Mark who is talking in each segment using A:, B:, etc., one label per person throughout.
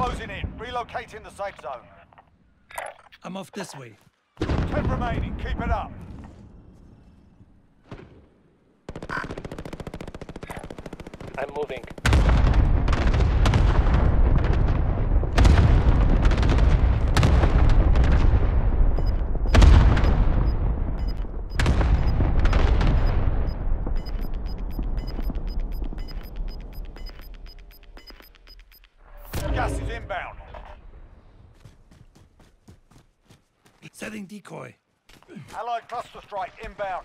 A: closing in. Relocating the safe zone.
B: I'm off this way.
A: Ten remaining. Keep it up.
B: I'm moving.
A: Gas is inbound.
B: Setting decoy.
A: Allied cluster strike inbound.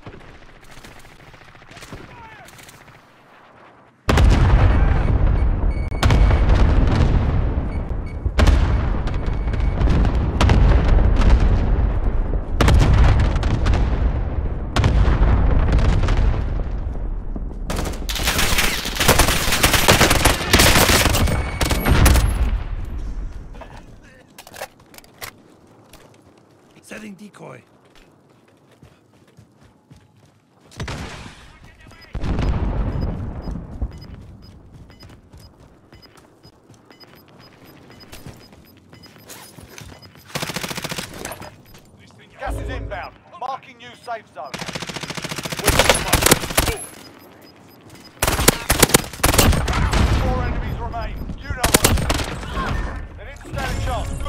B: Setting decoy.
A: Gas is inbound. Marking new safe zone. Four enemies remain. You know what. They didn't.